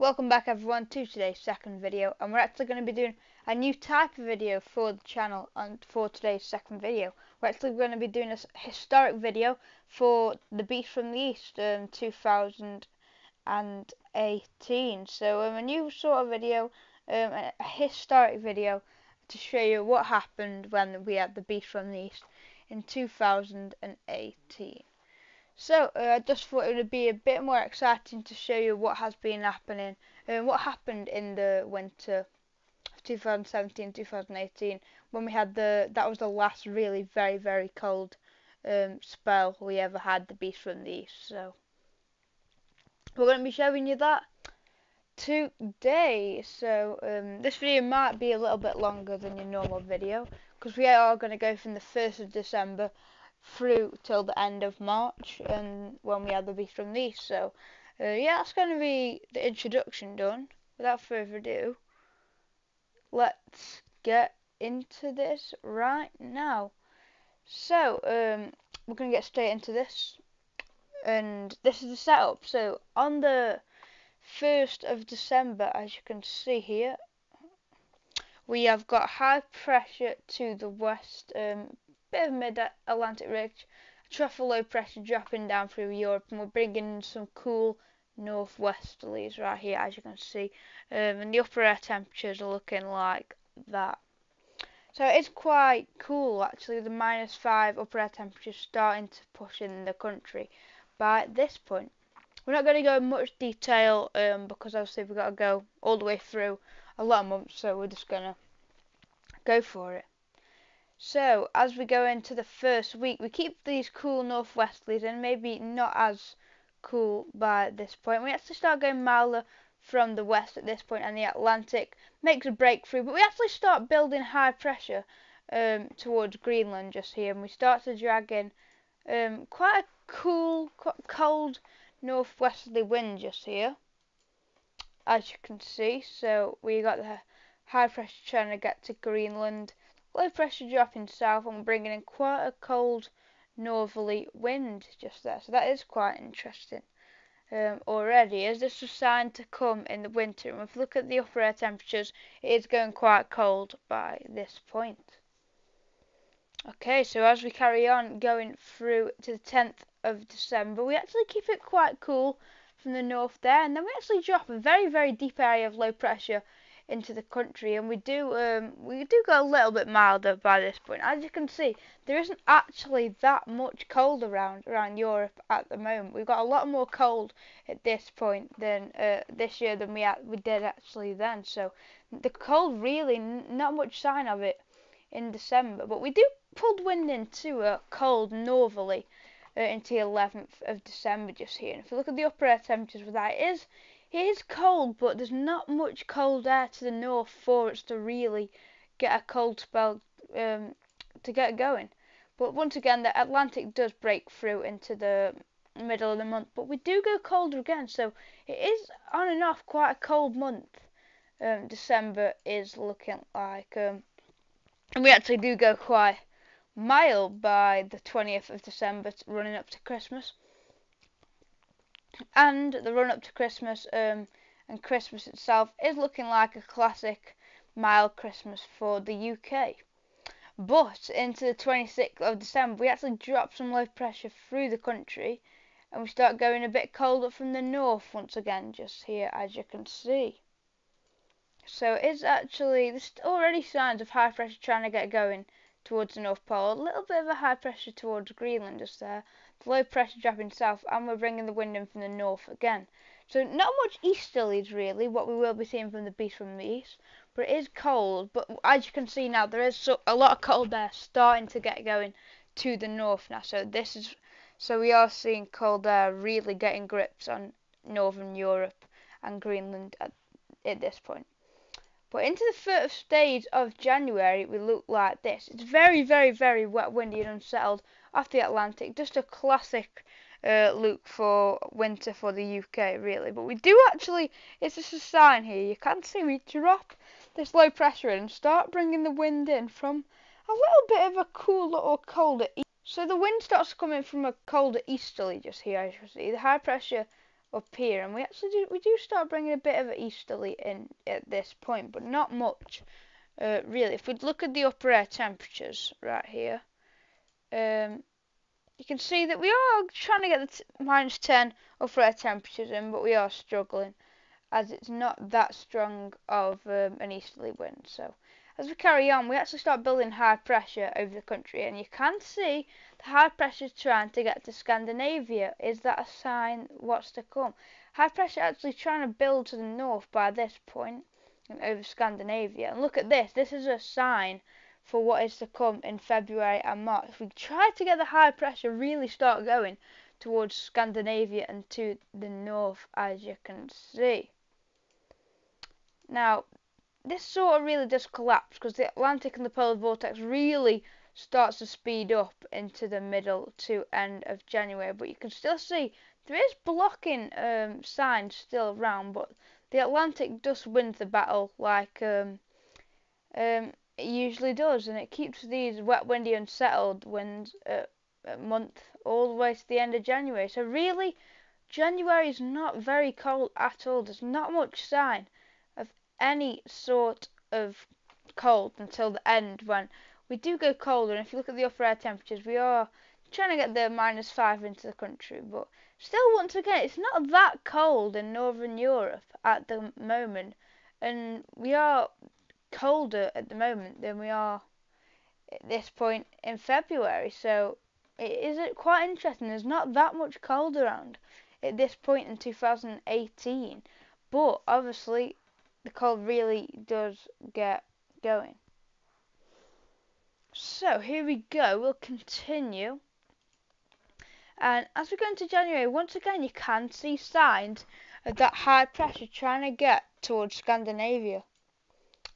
Welcome back everyone to today's second video and we're actually going to be doing a new type of video for the channel and for today's second video. We're actually going to be doing a historic video for The Beast from the East um, 2018. So um, a new sort of video, um, a historic video to show you what happened when we had The Beast from the East in 2018. So, uh, I just thought it would be a bit more exciting to show you what has been happening and uh, what happened in the winter of 2017-2018 when we had the that was the last really very very cold um, spell we ever had the beast from the east so. We're going to be showing you that today so um, this video might be a little bit longer than your normal video because we are going to go from the 1st of December through till the end of March and when we had the Beast from these. So uh, yeah, that's going to be the introduction done. Without further ado, let's get into this right now. So um, we're going to get straight into this, and this is the setup. So on the 1st of December, as you can see here, we have got high pressure to the west, um, bit of mid-Atlantic ridge, trough of low pressure dropping down through Europe, and we're bringing some cool northwesterlies right here, as you can see, um, and the upper air temperatures are looking like that. So it's quite cool actually, the minus 5 upper air temperatures starting to push in the country by this point. We're not going to go in much detail um, because obviously we've got to go all the way through a lot of months, so we're just going to go for it. So, as we go into the first week, we keep these cool northwesterlies and maybe not as cool by this point. We actually start going milder from the west at this point, and the Atlantic makes a breakthrough. But we actually start building high pressure um, towards Greenland just here, and we start to drag in um, quite a cool, quite cold northwesterly wind just here, as you can see. So we got the high pressure trying to get to Greenland low pressure dropping south and bringing in quite a cold northerly wind just there. So that is quite interesting um, already. As this was signed to come in the winter, and if you look at the upper air temperatures, it is going quite cold by this point. Okay, so as we carry on going through to the 10th of December, we actually keep it quite cool from the north there, and then we actually drop a very, very deep area of low pressure into the country, and we do um, we do go a little bit milder by this point. As you can see, there isn't actually that much cold around around Europe at the moment. We've got a lot more cold at this point than uh, this year than we we did actually then. So the cold really not much sign of it in December, but we do pulled wind into a cold northerly. Uh, into the 11th of December just here. And if you look at the upper air temperatures with that, it is it is cold, but there's not much cold air to the north for us to really get a cold spell um, to get going. But once again, the Atlantic does break through into the middle of the month, but we do go colder again, so it is on and off quite a cold month. Um, December is looking like, um, and we actually do go quite mild by the 20th of December, running up to Christmas and the run up to Christmas um, and Christmas itself is looking like a classic mild Christmas for the UK. But into the 26th of December, we actually drop some low pressure through the country and we start going a bit colder from the north once again, just here as you can see. So it's actually, there's already signs of high pressure trying to get going towards the North Pole. A little bit of a high pressure towards Greenland just there. Low pressure dropping south and we're bringing the wind in from the north again. So not much easterlies really, what we will be seeing from the beast from the east. But it is cold, but as you can see now, there is so, a lot of cold air starting to get going to the north now. So this is, so we are seeing cold air really getting grips on northern Europe and Greenland at, at this point. But into the first days of January, we look like this. It's very, very, very wet, windy and unsettled off the Atlantic. Just a classic uh, look for winter for the UK, really. But we do actually, it's just a sign here. You can see we drop this low pressure and start bringing the wind in from a little bit of a cool little colder east. So the wind starts coming from a colder easterly just here, as you see. The high pressure up here, and we actually do, we do start bringing a bit of an easterly in at this point, but not much, uh, really. If we look at the upper air temperatures right here, um, you can see that we are trying to get the minus 10 upper air temperatures in, but we are struggling as it's not that strong of um, an easterly wind. So as we carry on, we actually start building high pressure over the country, and you can see the high pressure is trying to get to Scandinavia. Is that a sign what's to come? High pressure actually trying to build to the north by this point over Scandinavia. And look at this. This is a sign for what is to come in February and March. If we try to get the high pressure really start going towards Scandinavia and to the north, as you can see. Now, this sort of really does collapse because the Atlantic and the polar vortex really starts to speed up into the middle to end of January. But you can still see there is blocking um, signs still around, but the Atlantic does win the battle like um, um, it usually does, and it keeps these wet, windy, unsettled winds a month all the way to the end of January. So really, January is not very cold at all. There's not much sign any sort of cold until the end when we do go colder. And if you look at the upper air temperatures, we are trying to get the minus five into the country. But still, once again, it's not that cold in Northern Europe at the moment. And we are colder at the moment than we are at this point in February. So it is quite interesting. There's not that much cold around at this point in 2018. But obviously, the cold really does get going. So here we go, we'll continue. And as we go into January, once again you can see signs of that high pressure trying to get towards Scandinavia.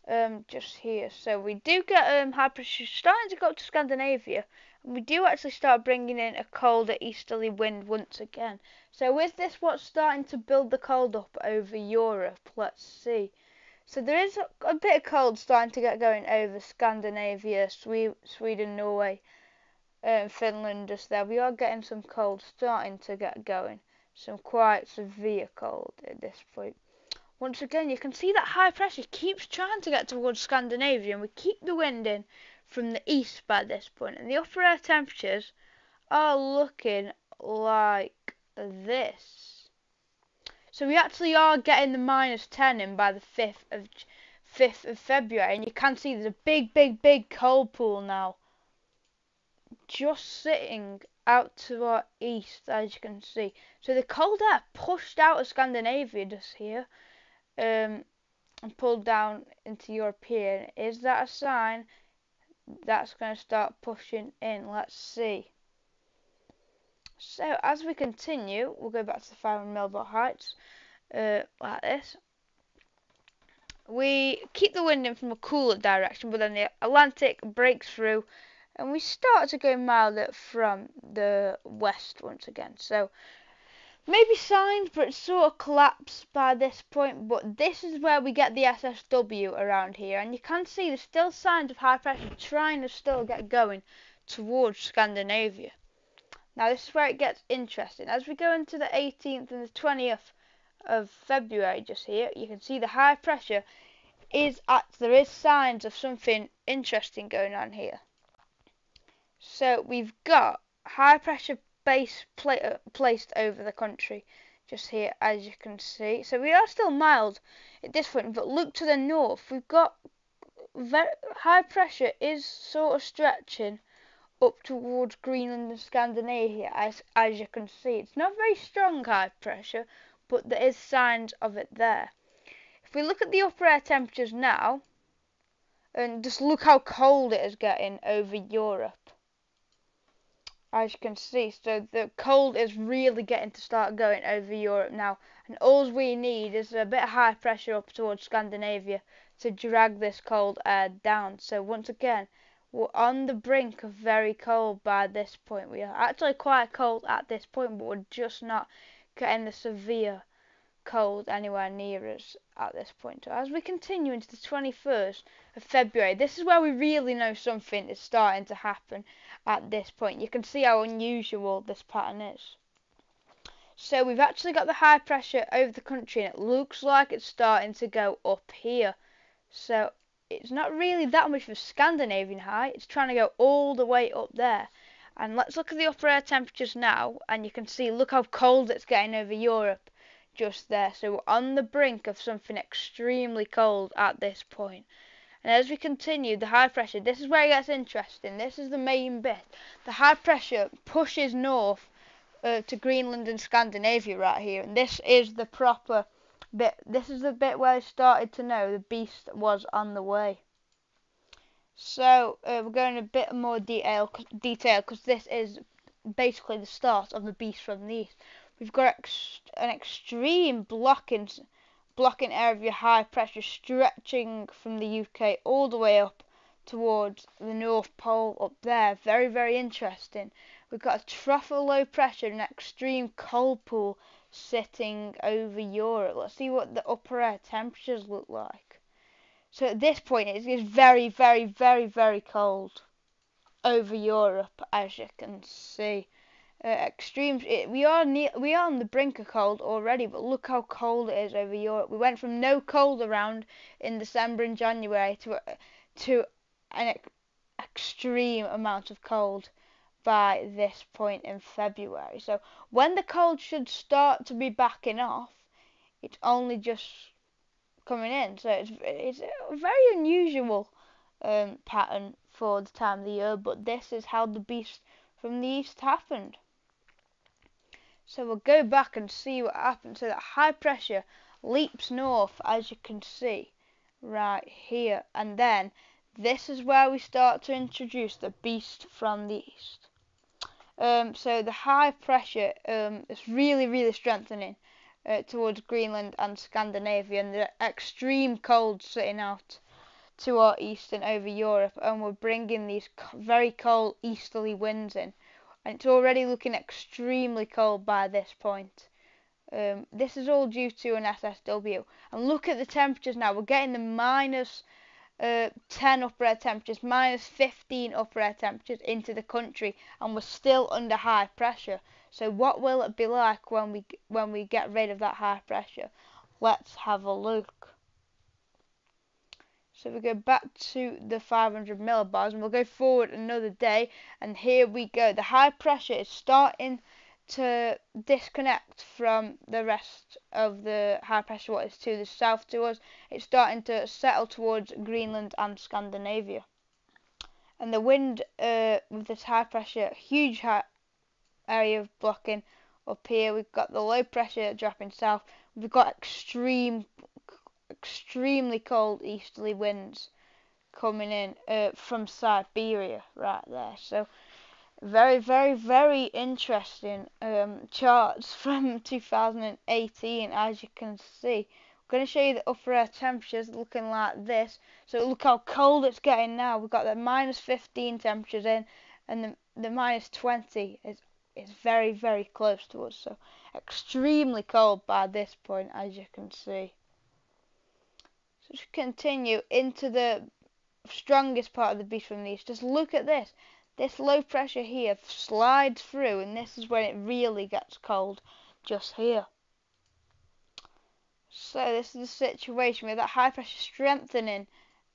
Um, just here. So we do get um, high pressure starting to go to Scandinavia. We do actually start bringing in a colder easterly wind once again. So is this what's starting to build the cold up over Europe? Let's see. So there is a, bit of cold starting to get going over Scandinavia, Swe Sweden, Norway, and Finland just there. We are getting some cold starting to get going. Some quite severe cold at this point. Once again, you can see that high pressure keeps trying to get towards Scandinavia, and we keep the wind in from the east by this. And the upper air temperatures are looking like this. So we actually are getting the minus 10 in by the 5th of 5th of February. And you can see there's a big, big, big cold pool now. Just sitting out to our east, as you can see. So the cold air pushed out of Scandinavia just here. Um, and pulled down into European. Is that a sign that's going to start pushing in. Let's see. So as we continue, we'll go back to the 500 millibar heights, uh, like this. We keep the wind in from a cooler direction, but then the Atlantic breaks through, and we start to go milder from the west once again. So maybe signs, but it sort of collapsed by this point. But this is where we get the SSW around here, and you can see there's still signs of high pressure trying to still get going towards Scandinavia. Now this is where it gets interesting. As we go into the 18th and the 20th of February, just here, you can see the high pressure is at. There is signs of something interesting going on here. So we've got high pressure base pla uh, placed over the country just here as you can see. So we are still mild at this point but look to the north. We've got very high pressure is sort of stretching up towards Greenland and Scandinavia as as you can see. It's not very strong high pressure but there is signs of it there. If we look at the upper air temperatures now and just look how cold it is getting over Europe as you can see. So the cold is really getting to start going over Europe now. And all we need is a bit of high pressure up towards Scandinavia to drag this cold air down. So once again, we're on the brink of very cold by this point. We are actually quite cold at this point, but we're just not getting the severe cold anywhere near us at this point. As we continue into the 21st of February, this is where we really know something is starting to happen at this point. You can see how unusual this pattern is. So we've actually got the high pressure over the country and it looks like it's starting to go up here. So it's not really that much of a Scandinavian high, it's trying to go all the way up there. And let's look at the upper air temperatures now and you can see look how cold it's getting over Europe just there. So we're on the brink of something extremely cold at this point. And as we continue, the high pressure, this is where it gets interesting. This is the main bit. The high pressure pushes north uh, to Greenland and Scandinavia right here. And this is the proper bit. This is the bit where I started to know the beast was on the way. So uh, we're going a bit more detail detail because this is basically the start of the beast from the east. We've got ex an extreme blocking blocking area of your high pressure stretching from the UK all the way up towards the North Pole up there. Very, very interesting. We've got a trough of low pressure and an extreme cold pool sitting over Europe. Let's see what the upper air temperatures look like. So at this point it is very, very, very, very cold over Europe, as you can see uh, extremes. It, we are near, we are on the brink of cold already, but look how cold it is over Europe. We went from no cold around in December and January to to an ex extreme amount of cold by this point in February. So when the cold should start to be backing off, it's only just coming in. So it's it's a very unusual um, pattern for the time of the year, but this is how the beast from the east happened. So we'll go back and see what happened. So that high pressure leaps north, as you can see, right here. And then this is where we start to introduce the beast from the east. Um, so the high pressure um, is really, really strengthening uh, towards Greenland and Scandinavia, and the extreme cold sitting out to our east and over Europe, and we're bringing these very cold easterly winds in and it's already looking extremely cold by this point. Um, this is all due to an SSW. And look at the temperatures now. We're getting the minus, uh, 10 upper air temperatures, minus 15 upper air temperatures into the country, and we're still under high pressure. So what will it be like when we when we get rid of that high pressure? Let's have a look. So we go back to the 500 millibars and we'll go forward another day and here we go. The high pressure is starting to disconnect from the rest of the high pressure what is to the south to us. It's starting to settle towards Greenland and Scandinavia. And the wind uh, with this high pressure, huge high area of blocking up here. We've got the low pressure dropping south. We've got extreme extremely cold easterly winds coming in uh, from Siberia right there. So very, very, very interesting um, charts from 2018 as you can see. I'm going to show you the upper air temperatures looking like this. So look how cold it's getting now. We've got the minus 15 temperatures in and the, the minus 20 is is very, very close to us. So extremely cold by this point as you can see. Continue into the strongest part of the beast from the east, just look at this. This low pressure here slides through and this is when it really gets cold, just here. So this is the situation with that high pressure strengthening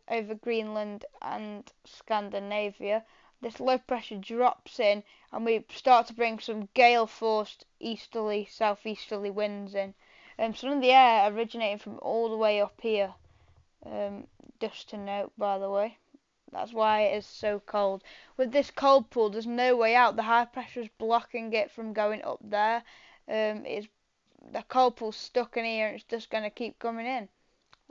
over Greenland and Scandinavia. This low pressure drops in and we start to bring some gale forced easterly, southeasterly winds in. Um, some of the air originating from all the way up here. Um, just to note, by the way. That's why it is so cold. With this cold pool, there's no way out. The high pressure is blocking it from going up there. Um, it's the cold pool's stuck in here, and it's just going to keep coming in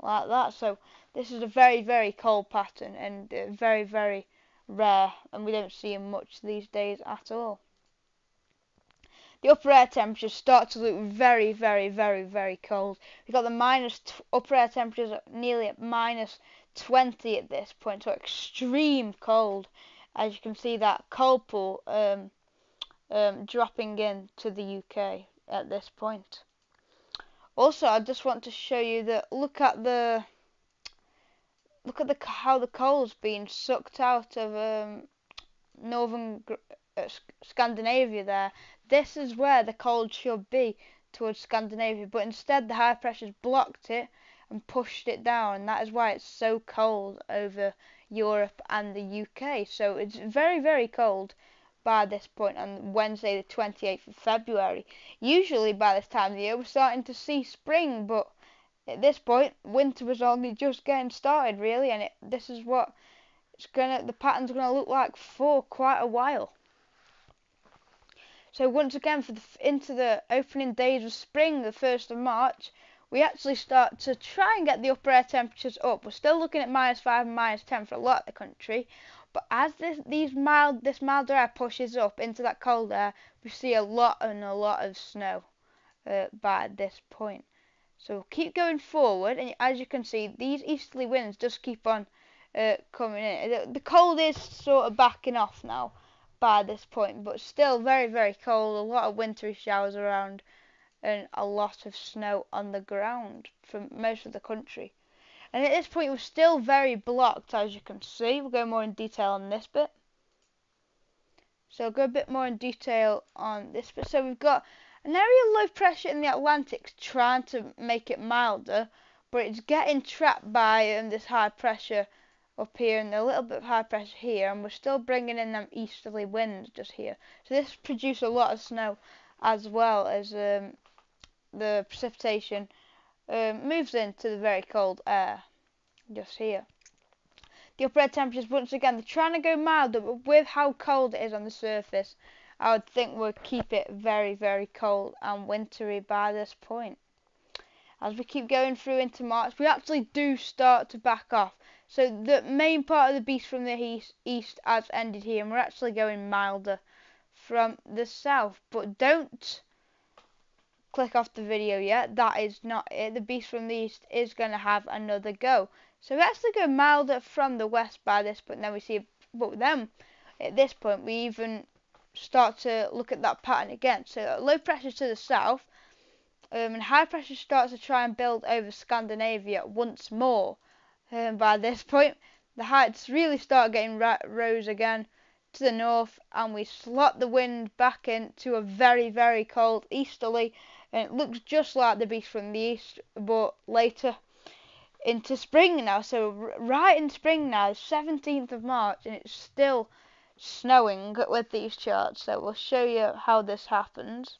like that. So this is a very, very cold pattern, and uh, very, very rare, and we don't see them much these days at all the upper air temperatures start to look very, very, very, very cold. We've got the minus upper air temperatures nearly at minus 20 at this point, so extreme cold. As you can see, that cold pool um, um, dropping in to the UK at this point. Also, I just want to show you that look at the look at the how the coal's being sucked out of um, northern Uh, Scandinavia there. This is where the cold should be towards Scandinavia, but instead the high pressure's blocked it and pushed it down, and that is why it's so cold over Europe and the UK. So it's very, very cold by this point on Wednesday, the 28th of February. Usually by this time of the year, we're starting to see spring, but at this point, winter was only just getting started, really, and it, this is what it's gonna the pattern's gonna look like for quite a while. So once again, for the, into the opening days of spring, the first of March, we actually start to try and get the upper air temperatures up. We're still looking at minus five and minus ten for a lot of the country, but as this these mild this milder air pushes up into that cold air, we see a lot and a lot of snow uh, by this point. So keep going forward, and as you can see, these easterly winds just keep on uh, coming in. The cold is sort of backing off now by this point, but still very, very cold. A lot of wintry showers around and a lot of snow on the ground from most of the country. And at this point, we're still very blocked, as you can see. We'll go more in detail on this bit. So I'll go a bit more in detail on this bit. So we've got an area of low pressure in the Atlantic trying to make it milder, but it's getting trapped by um, this high pressure up here and a little bit of high pressure here and we're still bringing in them easterly winds just here. So this produces a lot of snow as well as um, the precipitation um, moves into the very cold air just here. The upper air temperatures once again they're trying to go milder but with how cold it is on the surface I would think we'll keep it very very cold and wintry by this point. As we keep going through into March we actually do start to back off so the main part of the beast from the east, has ended here, and we're actually going milder from the south. But don't click off the video yet. That is not it. The beast from the east is going to have another go. So we actually go milder from the west by this point. Then we see, but then at this point we even start to look at that pattern again. So low pressure to the south. Um, and high pressure starts to try and build over Scandinavia once more. Um, by this point, the heights really start getting rose again to the north, and we slot the wind back into a very, very cold easterly, and it looks just like the beast from the east, but later into spring now. So right in spring now, 17th of March, and it's still snowing with these charts. So we'll show you how this happens.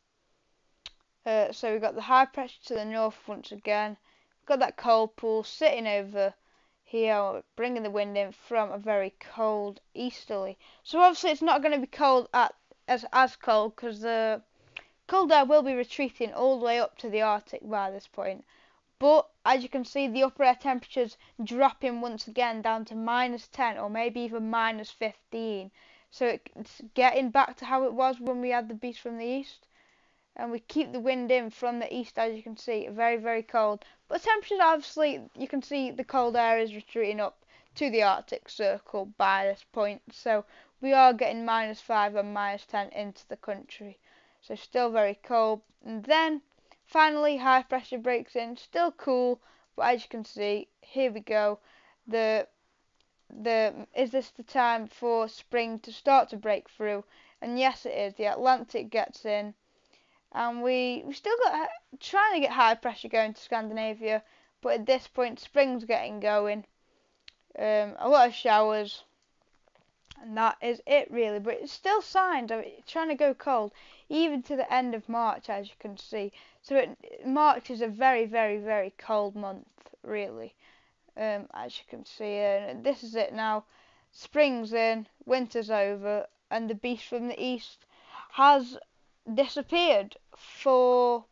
Uh, so we've got the high pressure to the north once again. We've got that cold pool sitting over here bringing the wind in from a very cold easterly. So obviously it's not going to be cold at as as cold because the cold air will be retreating all the way up to the Arctic by this point. But as you can see, the upper air temperatures dropping once again down to minus 10 or maybe even minus 15. So it's getting back to how it was when we had the beast from the east and we keep the wind in from the east as you can see very very cold. But temperatures obviously you can see the cold air is retreating up to the arctic circle by this point. So we are getting minus 5 and minus 10 into the country. So still very cold. And then finally high pressure breaks in. Still cool but as you can see here we go. The the is this the time for spring to start to break through? And yes it is. The atlantic gets in and we we still got trying to get high pressure going to Scandinavia, but at this point spring's getting going. Um, a lot of showers, and that is it really. But it's still signs of trying to go cold, even to the end of March, as you can see. So it, March is a very very very cold month, really, um, as you can see. And this is it now. Spring's in, winter's over, and the beast from the east has disappeared for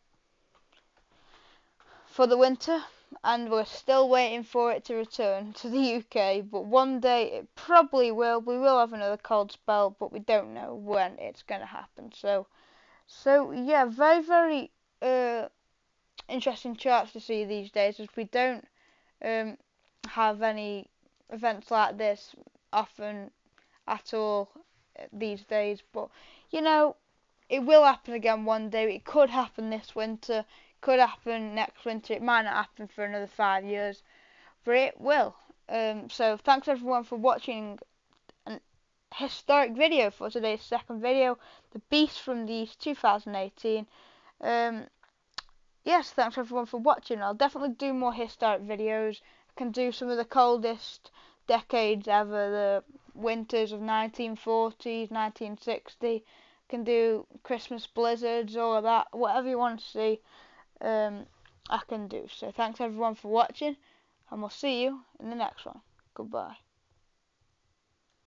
for the winter and we're still waiting for it to return to the UK but one day it probably will. We will have another cold spell but we don't know when it's going to happen. So so yeah very very uh, interesting charts to see these days as we don't um, have any events like this often at all these days. But you know it will happen again one day. It could happen this winter. Could happen next winter. It might not happen for another five years, but it will. Um, so thanks everyone for watching and historic video for today's second video, the Beast from the East 2018. Um, yes, thanks everyone for watching. I'll definitely do more historic videos. I can do some of the coldest decades ever, the winters of 1940s, 1960. Can do Christmas blizzards, all of that, whatever you want to see, um, I can do. So thanks everyone for watching, and we'll see you in the next one. Goodbye.